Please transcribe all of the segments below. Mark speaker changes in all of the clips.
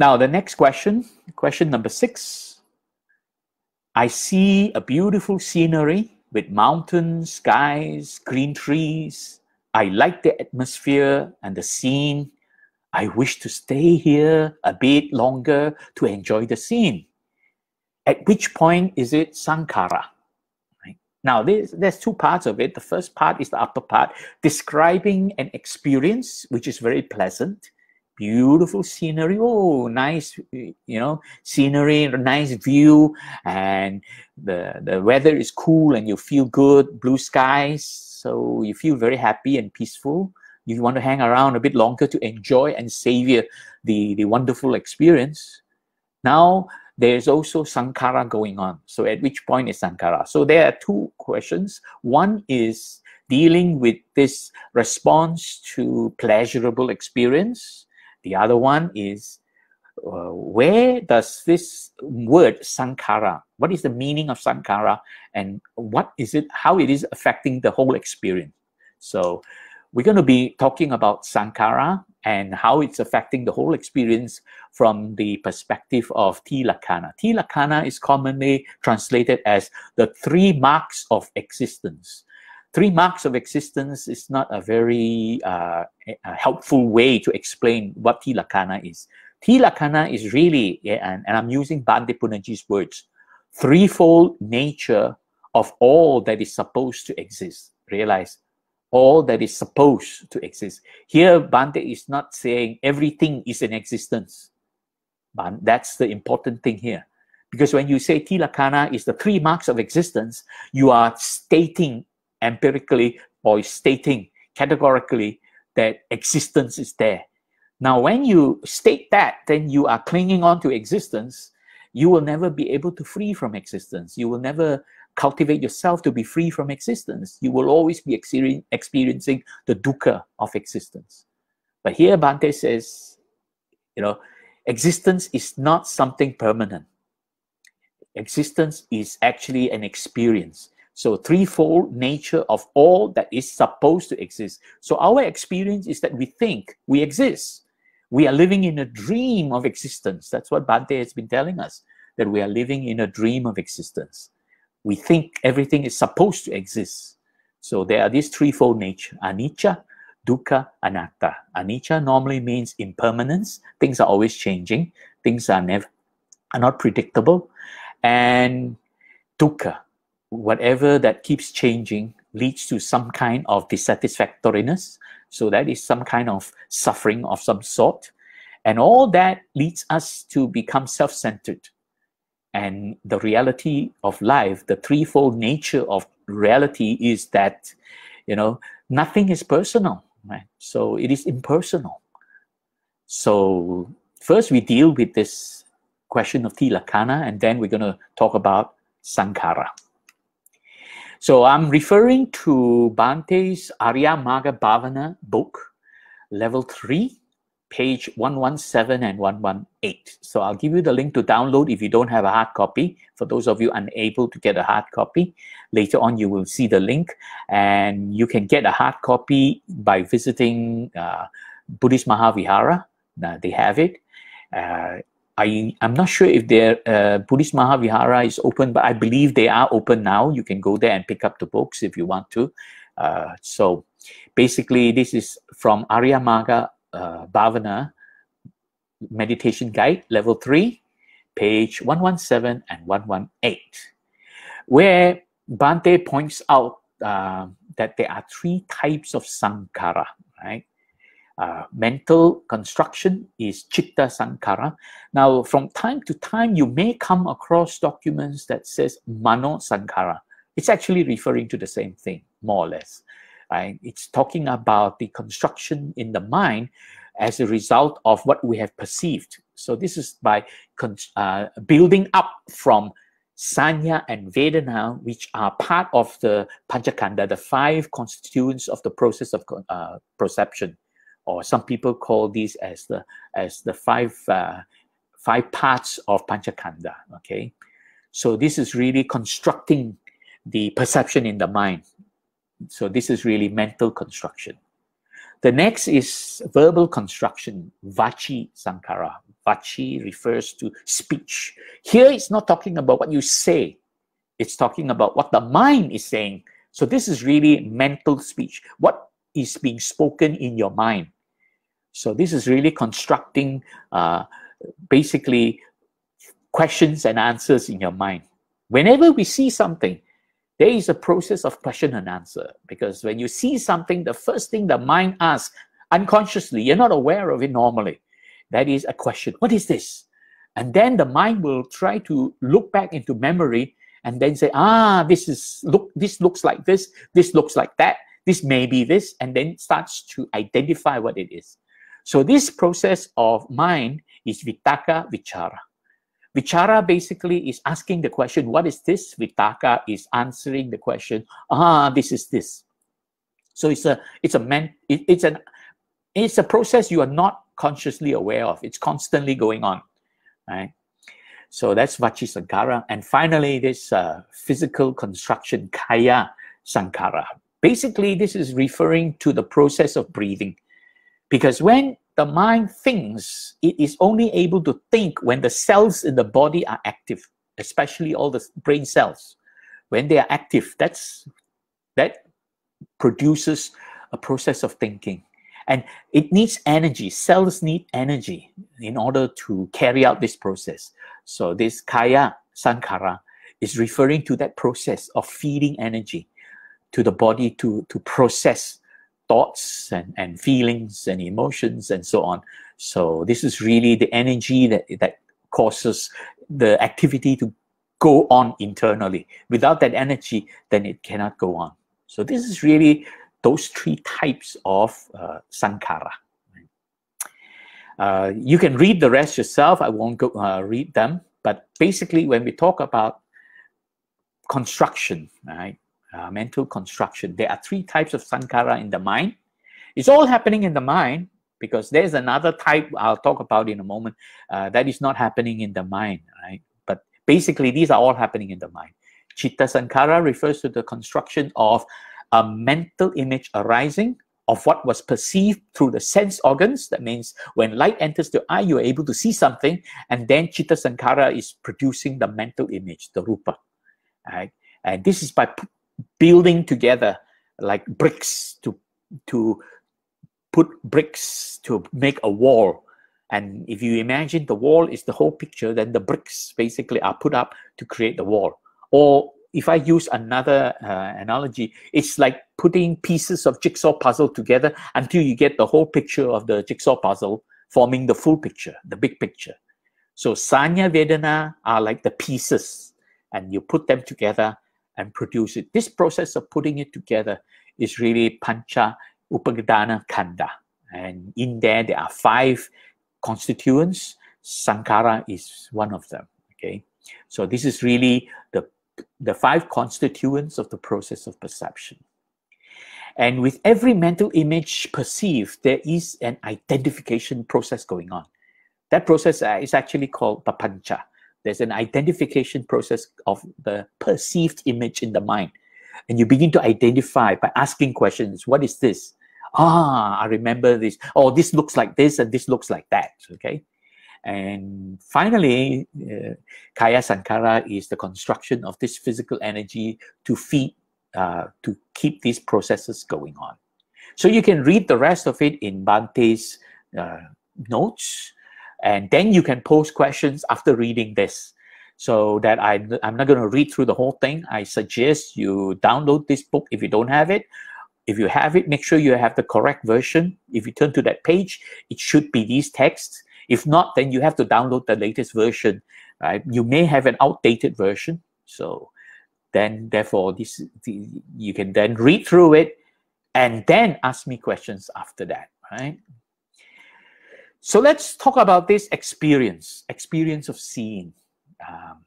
Speaker 1: Now, the next question, question number six. I see a beautiful scenery with mountains, skies, green trees. I like the atmosphere and the scene. I wish to stay here a bit longer to enjoy the scene. At which point is it sankhara? Right? Now, there's, there's two parts of it. The first part is the upper part, describing an experience which is very pleasant beautiful scenery. Oh nice you know scenery nice view and the the weather is cool and you feel good blue skies so you feel very happy and peaceful. You want to hang around a bit longer to enjoy and savor the the wonderful experience. Now there's also sankhara going on. So at which point is sankhara? So there are two questions. One is dealing with this response to pleasurable experience the other one is uh, where does this word sankhara, what is the meaning of sankhara and what is it, how it is affecting the whole experience? So we're going to be talking about sankhara and how it's affecting the whole experience from the perspective of tilakkhana. Tilakkhana is commonly translated as the three marks of existence three marks of existence is not a very uh, a helpful way to explain what tilakkhana is. Tilakkhana is really, and, and I'm using Bhante Punnaji's words, threefold nature of all that is supposed to exist. Realize all that is supposed to exist. Here, Bhante is not saying everything is in existence. But that's the important thing here. Because when you say tilakkhana is the three marks of existence, you are stating empirically or stating categorically that existence is there. Now, when you state that, then you are clinging on to existence. You will never be able to free from existence. You will never cultivate yourself to be free from existence. You will always be experiencing the dukkha of existence. But here Bhante says, you know, existence is not something permanent. Existence is actually an experience. So threefold nature of all that is supposed to exist. So our experience is that we think we exist. We are living in a dream of existence. That's what Bhante has been telling us, that we are living in a dream of existence. We think everything is supposed to exist. So there are these threefold nature, anicca, dukkha, anatta. Anicca normally means impermanence. Things are always changing. Things are never are not predictable. And dukkha, whatever that keeps changing leads to some kind of dissatisfactoriness. So that is some kind of suffering of some sort. And all that leads us to become self centered. And the reality of life, the threefold nature of reality is that, you know, nothing is personal, right? So it is impersonal. So first we deal with this question of tilakkhana, and then we're going to talk about sankhara. So I'm referring to Bhante's Arya Magga Bhavana book, level 3, page 117 and 118. So I'll give you the link to download if you don't have a hard copy. For those of you unable to get a hard copy, later on you will see the link and you can get a hard copy by visiting uh, Buddhist Mahavihara. Uh, they have it. Uh, I, I'm not sure if their uh, Buddhist Mahavihara is open, but I believe they are open now. You can go there and pick up the books if you want to. Uh, so basically, this is from Arya Magga uh, Bhavana Meditation Guide, Level 3, page 117 and 118, where Bhante points out uh, that there are three types of sankhara, right? Uh, mental construction is chitta sankhara. Now, from time to time, you may come across documents that says mano sankhara. It's actually referring to the same thing, more or less. Right? It's talking about the construction in the mind as a result of what we have perceived. So this is by uh, building up from sanya and vedana, which are part of the panchakanda, the five constituents of the process of uh, perception or some people call these as the as the five uh, five parts of panchakanda okay so this is really constructing the perception in the mind so this is really mental construction the next is verbal construction vachi sankhara Vachi refers to speech. Here it's not talking about what you say, it's talking about what the mind is saying. So this is really mental speech. What is being spoken in your mind? So this is really constructing uh, basically questions and answers in your mind. Whenever we see something, there is a process of question and answer because when you see something, the first thing the mind asks unconsciously, you're not aware of it normally. That is a question. What is this? And then the mind will try to look back into memory and then say, ah, this is look, this looks like this, this looks like that, this may be this, and then starts to identify what it is. So this process of mind is vitakka vichara. Vichara basically is asking the question, what is this? Vitakka is answering the question, ah, this is this. So it's a it's a man it, it's an it's a process you are not consciously aware of. It's constantly going on, right? So that's Vachi Sankhara. And finally, this uh, physical construction, Kaya Sankhara. Basically, this is referring to the process of breathing. Because when the mind thinks, it is only able to think when the cells in the body are active, especially all the brain cells. When they are active, that's that produces a process of thinking. And it needs energy. Cells need energy in order to carry out this process. So this kaya sankhara is referring to that process of feeding energy to the body to, to process thoughts and, and feelings and emotions and so on. So this is really the energy that, that causes the activity to go on internally. Without that energy, then it cannot go on. So this is really those three types of uh, sankhara. Uh, you can read the rest yourself. I won't go uh, read them. But basically, when we talk about construction, right, uh, mental construction, there are three types of sankhara in the mind. It's all happening in the mind because there's another type I'll talk about in a moment uh, that is not happening in the mind, right? But basically, these are all happening in the mind. Chitta sankhara refers to the construction of a mental image arising of what was perceived through the sense organs. That means when light enters the eye, you're able to see something, and then Chitta Sankhara is producing the mental image, the rupa. Right? And this is by building together like bricks to to put bricks to make a wall. And if you imagine the wall is the whole picture, then the bricks basically are put up to create the wall. Or if I use another uh, analogy, it's like putting pieces of jigsaw puzzle together until you get the whole picture of the jigsaw puzzle forming the full picture, the big picture. So sanya vedana are like the pieces and you put them together and produce it. This process of putting it together is really pancha upadana kanda. And in there, there are five constituents. Sankhara is one of them. Okay. So this is really the the five constituents of the process of perception. And with every mental image perceived, there is an identification process going on. That process uh, is actually called papancha. There's an identification process of the perceived image in the mind. And you begin to identify by asking questions what is this? Ah, I remember this. Oh, this looks like this and this looks like that. Okay. And finally, uh, Kaya Sankhara is the construction of this physical energy to feed, uh, to keep these processes going on. So you can read the rest of it in Bhante's uh, notes, and then you can post questions after reading this. So that I, I'm not going to read through the whole thing. I suggest you download this book if you don't have it. If you have it, make sure you have the correct version. If you turn to that page, it should be these texts if not, then you have to download the latest version. Right? You may have an outdated version. So then, therefore, this the, you can then read through it and then ask me questions after that. Right? So let's talk about this experience, experience of seeing. Um,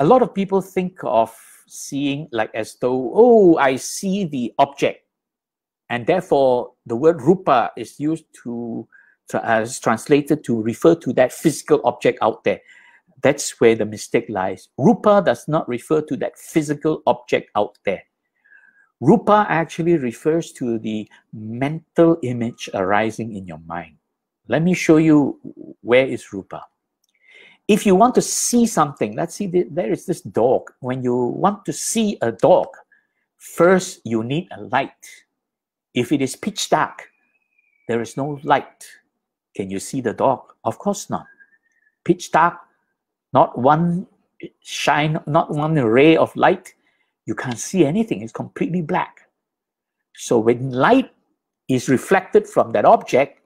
Speaker 1: a lot of people think of seeing like as though, oh, I see the object. And therefore, the word rupa is used to as translated to refer to that physical object out there. That's where the mistake lies. Rupa does not refer to that physical object out there. Rupa actually refers to the mental image arising in your mind. Let me show you where is rupa. If you want to see something, let's see, there is this dog. When you want to see a dog, first you need a light. If it is pitch dark, there is no light. Can you see the dog? Of course not. Pitch dark, not one shine, not one ray of light, you can't see anything. It's completely black. So when light is reflected from that object,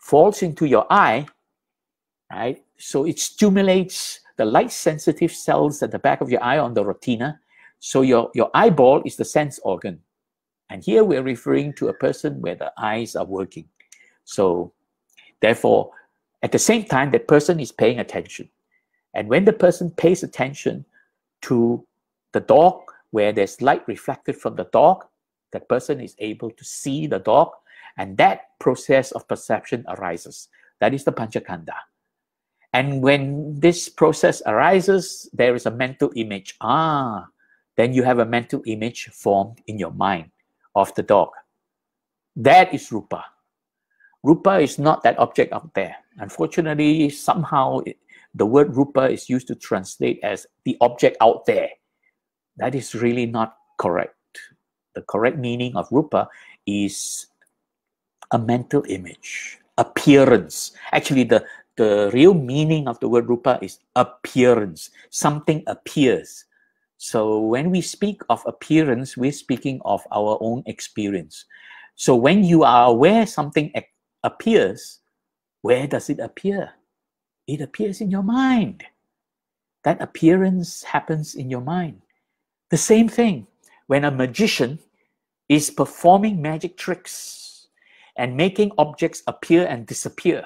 Speaker 1: falls into your eye, right? So it stimulates the light sensitive cells at the back of your eye on the retina. So your, your eyeball is the sense organ. And here we're referring to a person where the eyes are working. So therefore, at the same time, that person is paying attention. And when the person pays attention to the dog, where there's light reflected from the dog, that person is able to see the dog, and that process of perception arises. That is the Panchakanda. And when this process arises, there is a mental image. Ah, then you have a mental image formed in your mind of the dog. That is Rupa. Rupa is not that object out there. Unfortunately, somehow it, the word Rupa is used to translate as the object out there. That is really not correct. The correct meaning of Rupa is a mental image, appearance. Actually, the, the real meaning of the word Rupa is appearance. Something appears. So when we speak of appearance, we're speaking of our own experience. So when you are aware something appears, where does it appear? It appears in your mind. That appearance happens in your mind. The same thing when a magician is performing magic tricks and making objects appear and disappear.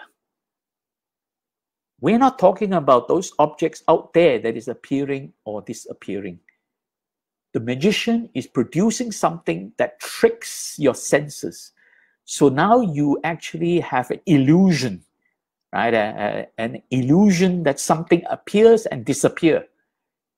Speaker 1: We're not talking about those objects out there that is appearing or disappearing. The magician is producing something that tricks your senses. So now you actually have an illusion right? A, a, an illusion that something appears and disappear.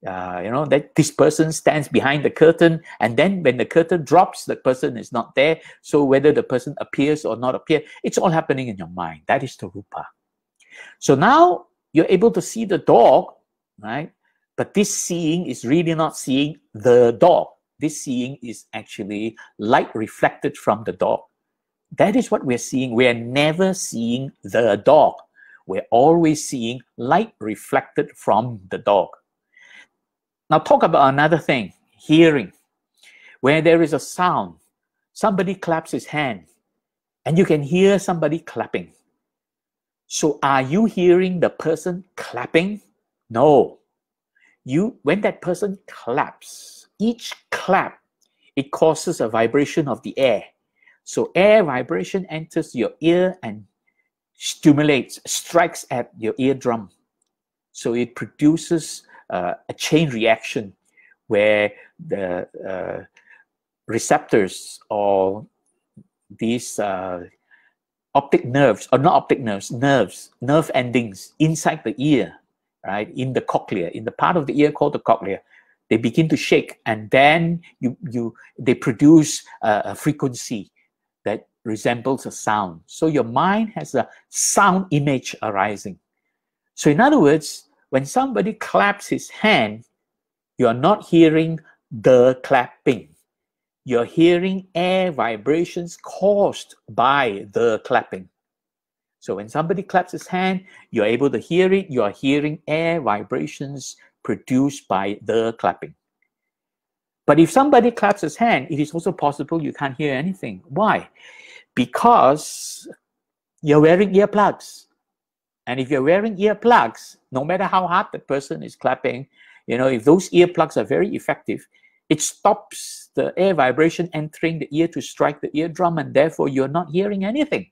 Speaker 1: Uh, you know that this person stands behind the curtain, and then when the curtain drops, the person is not there. So whether the person appears or not appear, it's all happening in your mind. That is the rupa. So now you're able to see the dog, right? But this seeing is really not seeing the dog. This seeing is actually light reflected from the dog. That is what we're seeing. We're never seeing the dog we're always seeing light reflected from the dog. Now, talk about another thing hearing. Where there is a sound, somebody claps his hand, and you can hear somebody clapping. So, are you hearing the person clapping? No. You, when that person claps, each clap, it causes a vibration of the air. So, air vibration enters your ear and stimulates, strikes at your eardrum. So it produces a chain reaction where the uh, receptors or these uh, optic nerves, or not optic nerves, nerves, nerve endings inside the ear, right, in the cochlea, in the part of the ear called the cochlea, they begin to shake, and then you you they produce a frequency that resembles a sound. So your mind has a sound image arising. So, in other words, when somebody claps his hand, you are not hearing the clapping. You're hearing air vibrations caused by the clapping. So, when somebody claps his hand, you're able to hear it. You are hearing air vibrations produced by the clapping. But if somebody claps his hand, it is also possible you can't hear anything. Why? because you're wearing earplugs. And if you're wearing earplugs, no matter how hard the person is clapping, you know, if those earplugs are very effective, it stops the air vibration entering the ear to strike the eardrum, and therefore you're not hearing anything.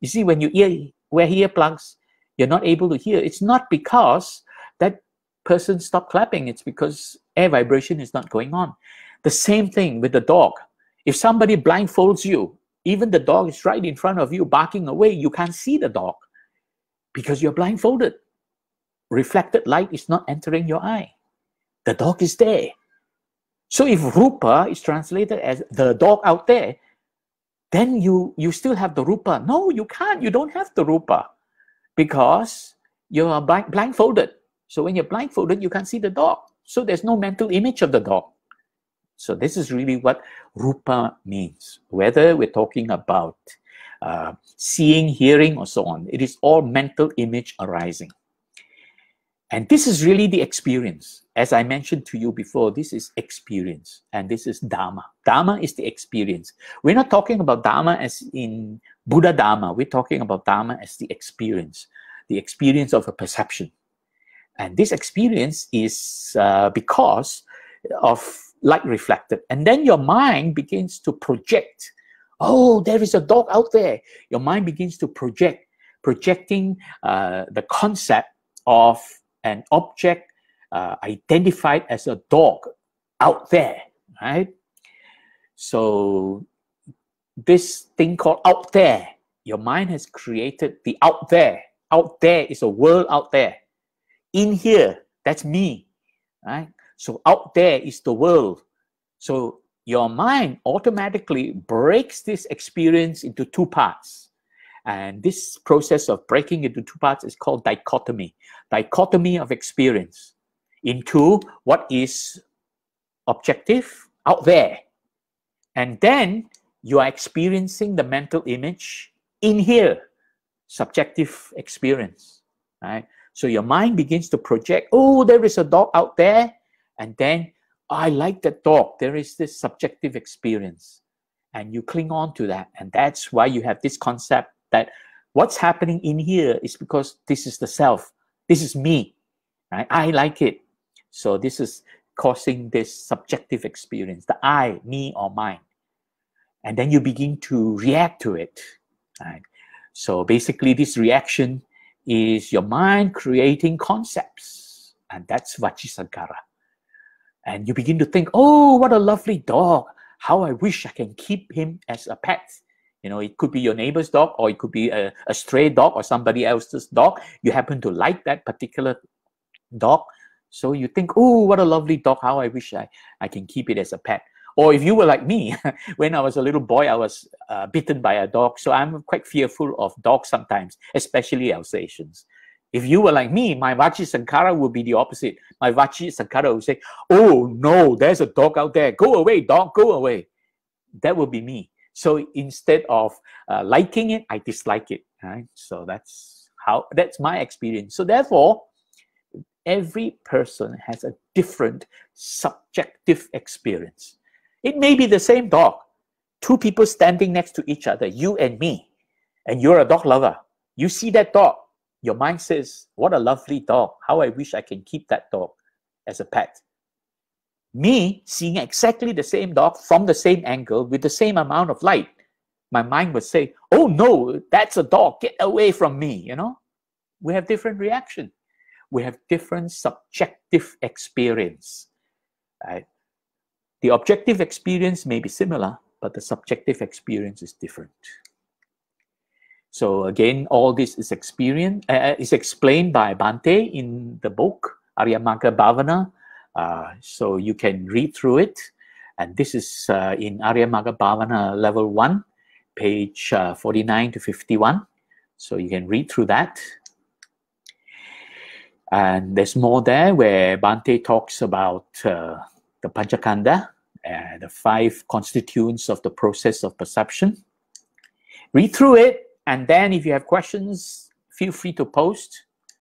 Speaker 1: You see, when you ear, wear earplugs, you're not able to hear. It's not because that person stopped clapping, it's because air vibration is not going on. The same thing with the dog. If somebody blindfolds you even the dog is right in front of you barking away. You can't see the dog because you're blindfolded. Reflected light is not entering your eye. The dog is there. So if rupa is translated as the dog out there, then you you still have the rupa. No, you can't. You don't have the rupa. because you're blind, blindfolded. So when you're blindfolded, you can't see the dog. So there's no mental image of the dog. So this is really what rupa means. Whether we're talking about uh, seeing, hearing, or so on, it is all mental image arising. And this is really the experience. As I mentioned to you before, this is experience and this is Dharma. Dharma is the experience. We're not talking about Dharma as in Buddha Dharma. We're talking about Dharma as the experience, the experience of a perception. And this experience is uh, because of light reflected. And then your mind begins to project. Oh, there is a dog out there. Your mind begins to project, projecting uh, the concept of an object uh, identified as a dog out there, right? So this thing called out there, your mind has created the out there. Out there is a world out there. In here, that's me, right? So out there is the world. So your mind automatically breaks this experience into two parts. And this process of breaking into two parts is called dichotomy. Dichotomy of experience into what is objective out there. And then you are experiencing the mental image in here, subjective experience. Right? So your mind begins to project, oh, there is a dog out there. And then I like that dog. There is this subjective experience. And you cling on to that. And that's why you have this concept that what's happening in here is because this is the self. This is me. Right? I like it. So this is causing this subjective experience, the I, me, or mine. And then you begin to react to it. Right? So basically, this reaction is your mind creating concepts. And that's Vachisankhara. And you begin to think, oh, what a lovely dog. How I wish I can keep him as a pet. You know, it could be your neighbor's dog or it could be a, a stray dog or somebody else's dog. You happen to like that particular dog. So you think, oh, what a lovely dog. How I wish I, I can keep it as a pet. Or if you were like me, when I was a little boy, I was uh, bitten by a dog. So I'm quite fearful of dogs sometimes, especially Alsatians. If you were like me, my Vachi Sankhara would be the opposite. My Vachi Sankhara would say, Oh no, there's a dog out there. Go away, dog, go away. That would be me. So instead of uh, liking it, I dislike it. Right? So that's how that's my experience. So therefore, every person has a different subjective experience. It may be the same dog, two people standing next to each other, you and me, and you're a dog lover. You see that dog, your mind says, What a lovely dog. How I wish I can keep that dog as a pet. Me seeing exactly the same dog from the same angle with the same amount of light, my mind would say, Oh no, that's a dog. Get away from me. You know, we have different reaction. We have different subjective experience. Right? The objective experience may be similar, but the subjective experience is different. So again, all this is uh, is explained by Bhante in the book Aryamagga Bhavana. Uh, so you can read through it. And this is uh, in Aryamagga Bhavana level 1, page uh, 49 to 51. So you can read through that. And there's more there where Bhante talks about uh, the Panchakanda, uh, the five constituents of the process of perception. Read through it, and then if you have questions, feel free to post.